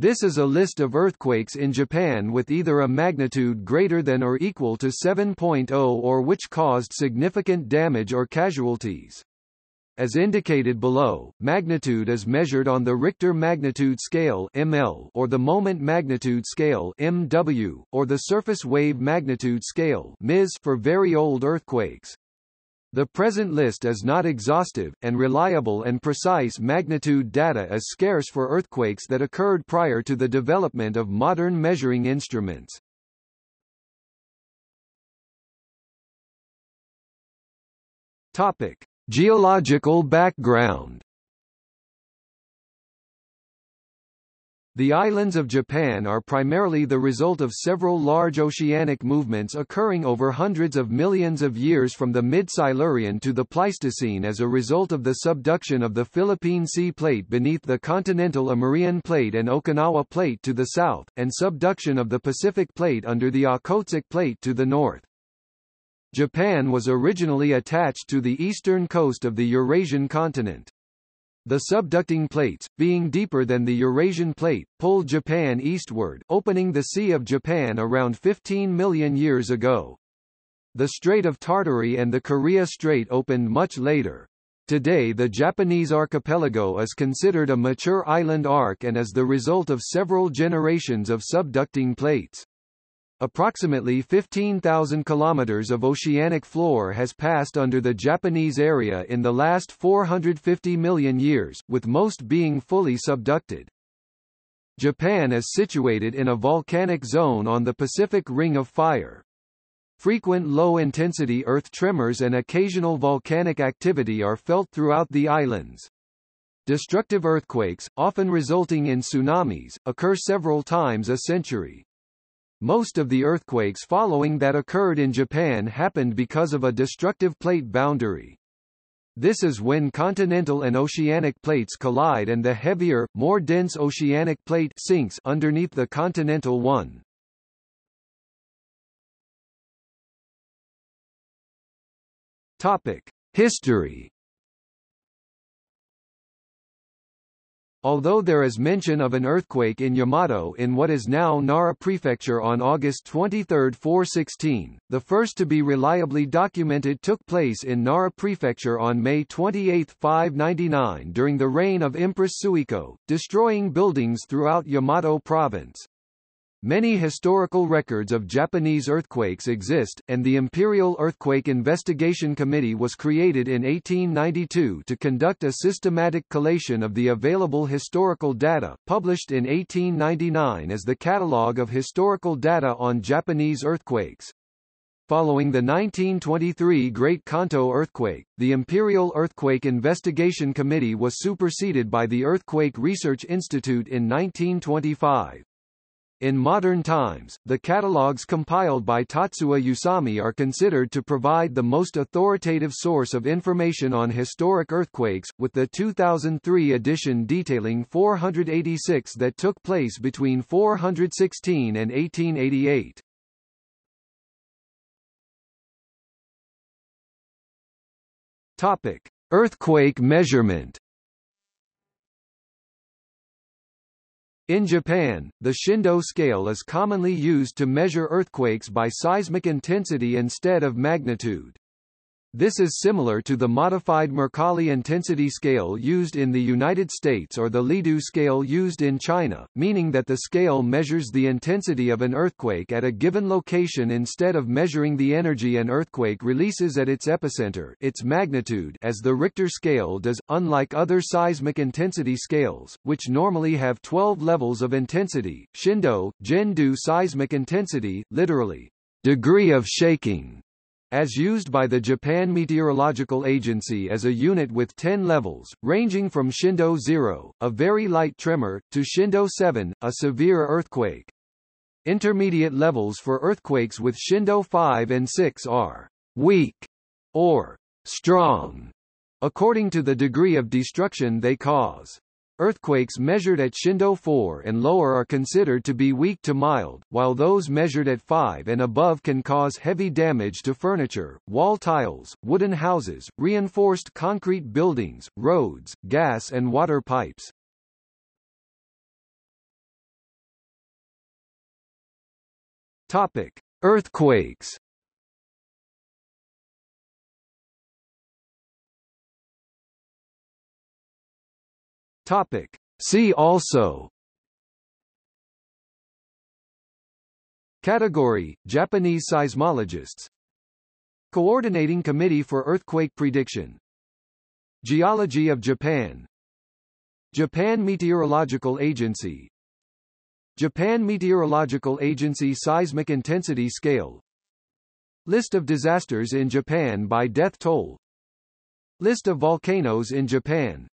This is a list of earthquakes in Japan with either a magnitude greater than or equal to 7.0 or which caused significant damage or casualties. As indicated below, magnitude is measured on the Richter magnitude scale (ml) or the moment magnitude scale (mw) or the surface wave magnitude scale (ms) for very old earthquakes. The present list is not exhaustive, and reliable and precise magnitude data is scarce for earthquakes that occurred prior to the development of modern measuring instruments. Topic: Geological background The islands of Japan are primarily the result of several large oceanic movements occurring over hundreds of millions of years from the mid-Silurian to the Pleistocene as a result of the subduction of the Philippine Sea Plate beneath the continental Amurian Plate and Okinawa Plate to the south, and subduction of the Pacific Plate under the Okhotsk Plate to the north. Japan was originally attached to the eastern coast of the Eurasian continent. The subducting plates, being deeper than the Eurasian plate, pulled Japan eastward, opening the Sea of Japan around 15 million years ago. The Strait of Tartary and the Korea Strait opened much later. Today the Japanese archipelago is considered a mature island arc and is the result of several generations of subducting plates. Approximately 15,000 kilometers of oceanic floor has passed under the Japanese area in the last 450 million years, with most being fully subducted. Japan is situated in a volcanic zone on the Pacific Ring of Fire. Frequent low-intensity earth tremors and occasional volcanic activity are felt throughout the islands. Destructive earthquakes, often resulting in tsunamis, occur several times a century. Most of the earthquakes following that occurred in Japan happened because of a destructive plate boundary. This is when continental and oceanic plates collide and the heavier, more dense oceanic plate sinks underneath the continental one. Topic: History Although there is mention of an earthquake in Yamato in what is now Nara Prefecture on August 23, 416, the first to be reliably documented took place in Nara Prefecture on May 28, 599 during the reign of Empress Suiko, destroying buildings throughout Yamato province. Many historical records of Japanese earthquakes exist, and the Imperial Earthquake Investigation Committee was created in 1892 to conduct a systematic collation of the available historical data, published in 1899 as the Catalogue of Historical Data on Japanese Earthquakes. Following the 1923 Great Kanto earthquake, the Imperial Earthquake Investigation Committee was superseded by the Earthquake Research Institute in 1925. In modern times, the catalogues compiled by Tatsuya Usami are considered to provide the most authoritative source of information on historic earthquakes, with the 2003 edition detailing 486 that took place between 416 and 1888. Topic: Earthquake measurement In Japan, the Shindo scale is commonly used to measure earthquakes by seismic intensity instead of magnitude. This is similar to the modified Mercalli intensity scale used in the United States or the Lidu scale used in China, meaning that the scale measures the intensity of an earthquake at a given location instead of measuring the energy an earthquake releases at its epicenter its magnitude as the Richter scale does, unlike other seismic intensity scales, which normally have 12 levels of intensity. Shindo, Gen-do seismic intensity, literally, degree of shaking as used by the Japan Meteorological Agency as a unit with 10 levels, ranging from Shindo 0, a very light tremor, to Shindo 7, a severe earthquake. Intermediate levels for earthquakes with Shindo 5 and 6 are weak or strong, according to the degree of destruction they cause. Earthquakes measured at Shindo 4 and lower are considered to be weak to mild, while those measured at 5 and above can cause heavy damage to furniture, wall tiles, wooden houses, reinforced concrete buildings, roads, gas and water pipes. Topic: Earthquakes Topic: See also. Category: Japanese seismologists. Coordinating Committee for Earthquake Prediction. Geology of Japan. Japan Meteorological Agency. Japan Meteorological Agency Seismic Intensity Scale. List of disasters in Japan by death toll. List of volcanoes in Japan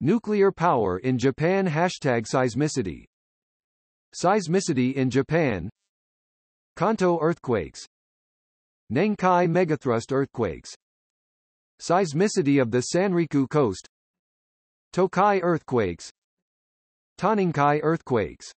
Nuclear power in Japan Hashtag seismicity. Seismicity in Japan. Kanto earthquakes. Nankai megathrust earthquakes. Seismicity of the Sanriku coast. Tokai earthquakes. Tonankai earthquakes